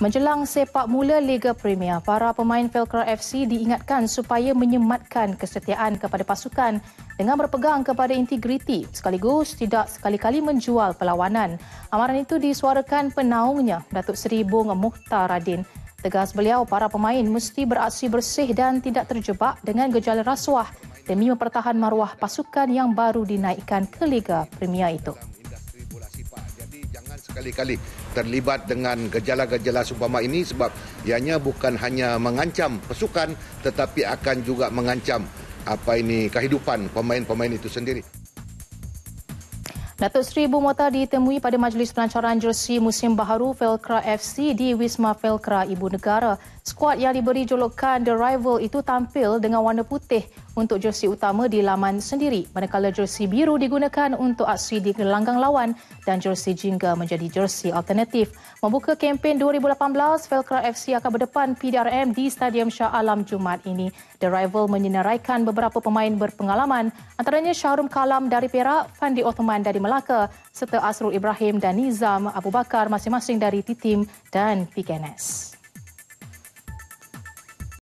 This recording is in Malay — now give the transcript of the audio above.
Menjelang sepak mula Liga Premier, para pemain Velcro FC diingatkan supaya menyematkan kesetiaan kepada pasukan dengan berpegang kepada integriti sekaligus tidak sekali-kali menjual perlawanan. Amaran itu disuarakan penaungnya Datuk Seri Bung Mukhtar Radin. Tegas beliau, para pemain mesti beraksi bersih dan tidak terjebak dengan gejala rasuah demi mempertahan maruah pasukan yang baru dinaikkan ke Liga Premier itu sekali-kali terlibat dengan gejala-gejala seumpama ini sebab ianya bukan hanya mengancam pasukan tetapi akan juga mengancam apa ini kehidupan pemain-pemain itu sendiri. Datuk Seri Ibu Mota ditemui pada majlis pelancaran jersey musim baharu Velcra FC di Wisma Velcra Ibu Negara. Skuad yang diberi julukan The Rival itu tampil dengan warna putih untuk jersey utama di laman sendiri manakala jersey biru digunakan untuk aksi di gelanggang lawan dan jersey jingga menjadi jersey alternatif. Membuka kempen 2018, Velcra FC akan berdepan PDRM di Stadium Shah Alam Jumaat ini. The Rival menyenaraikan beberapa pemain berpengalaman antaranya Syahrum Kalam dari Perak, Fandi Ottoman dari Melaka serta Asrul Ibrahim dan Nizam Abu Bakar masing-masing dari Titim dan PKNS.